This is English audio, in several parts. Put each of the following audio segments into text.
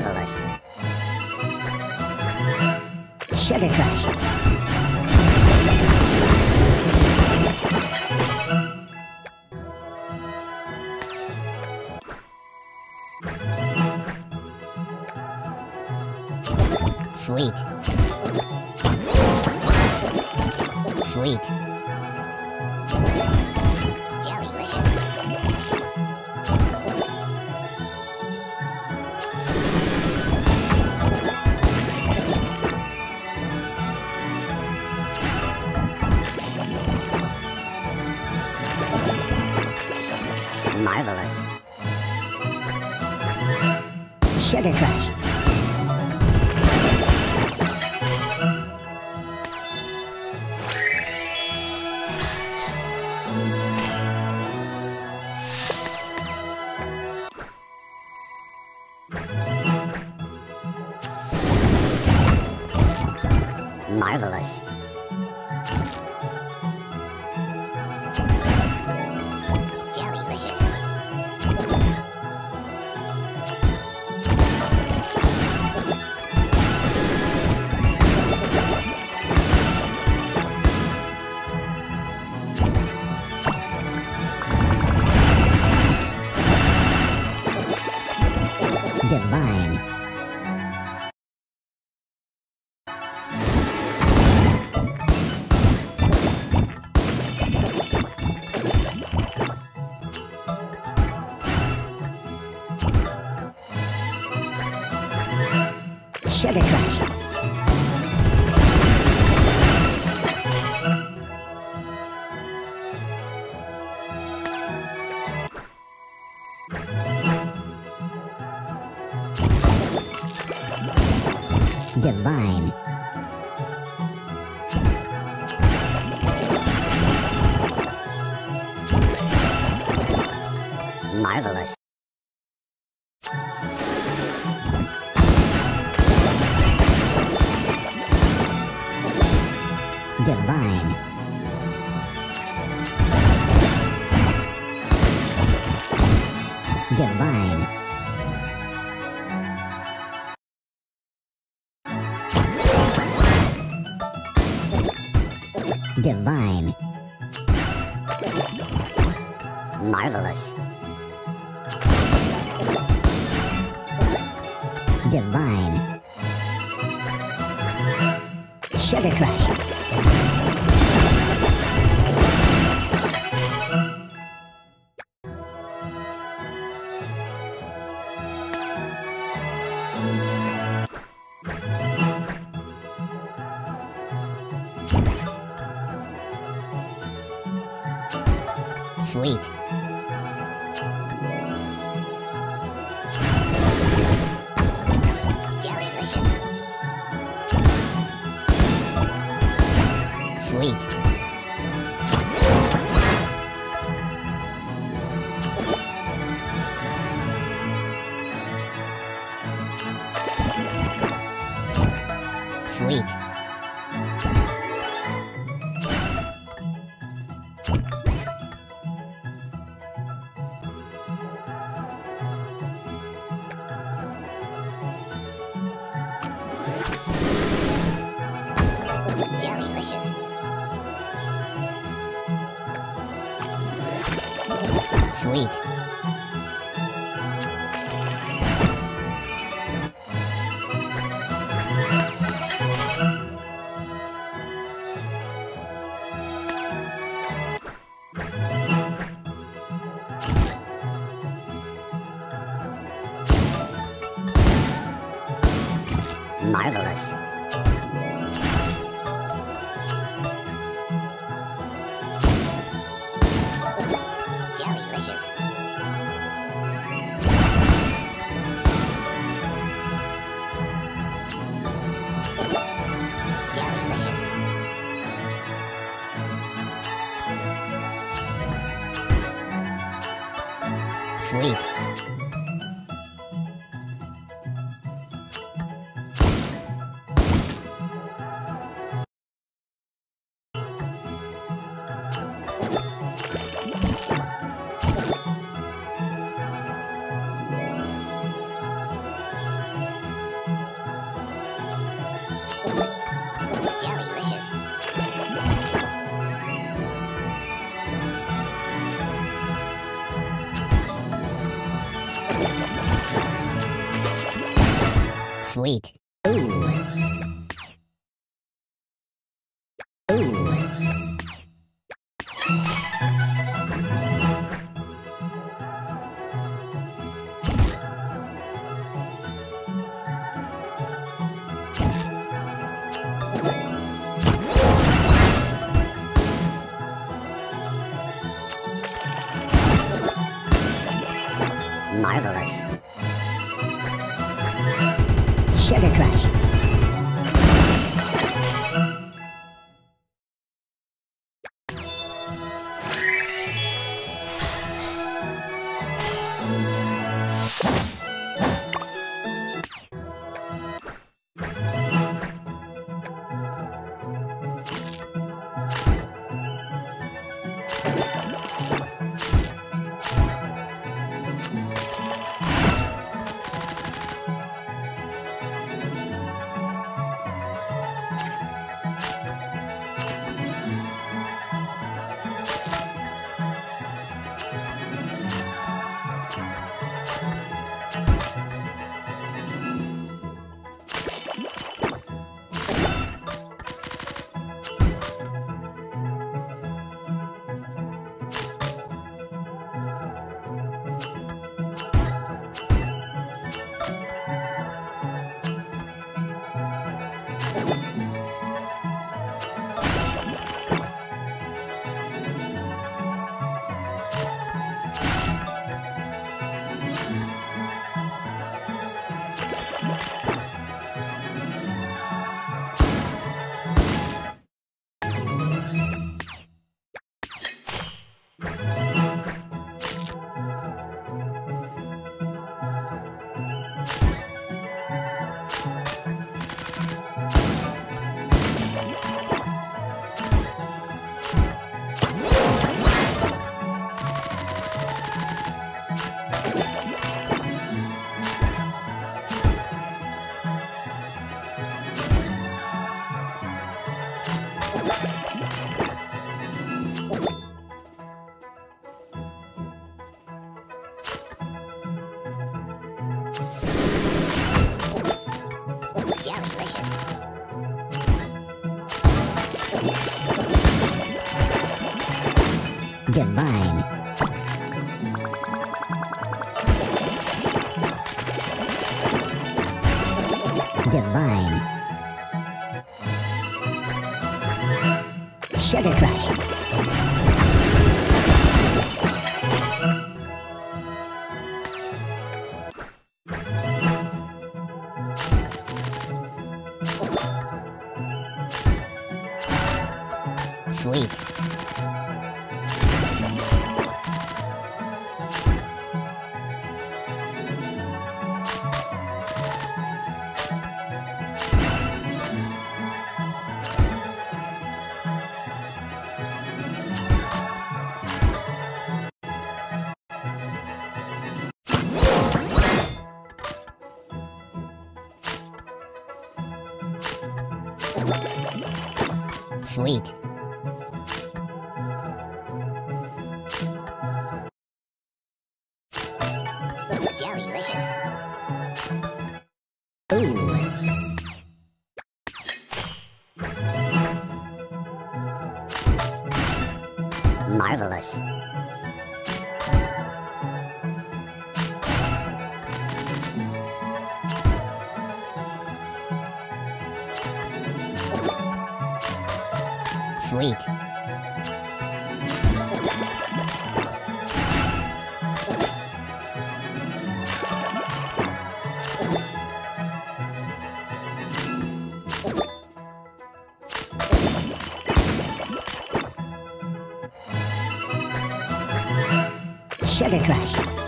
Marvelous. Sugar Crush. Divine. Marvelous. Divine. Divine. Divine. Marvelous. Divine. Sugar Crush. Sweet. Jellylicious. Sweet. Sweet. Marvelous. Sweet. Jelly Sweet. Divine. Sugar Crush. Sweet. Sweet. Sweet. Sugar Crush.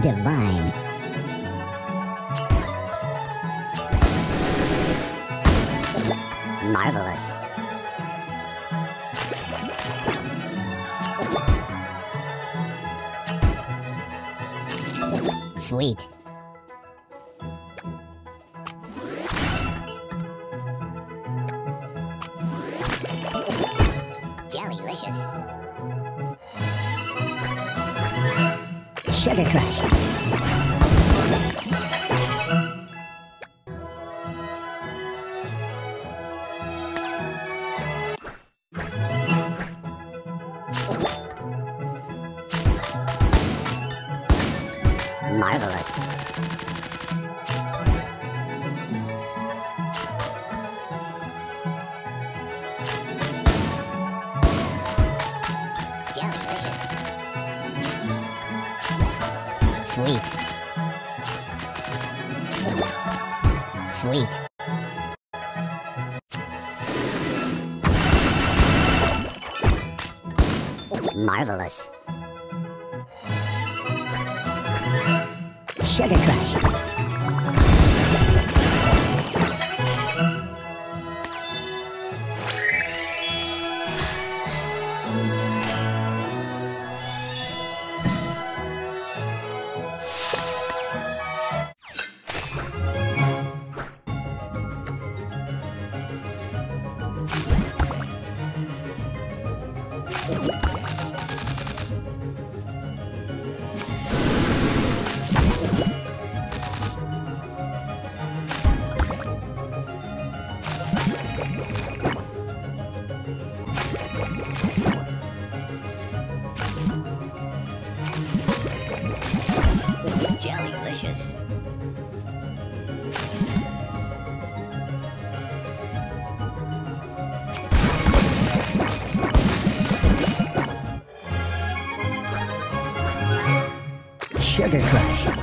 Divine. Marvelous. Sweet. Sugar Crush. Marvelous. Sweet. Marvelous. Sugar Crush. Jellylicious. Sugar Crush.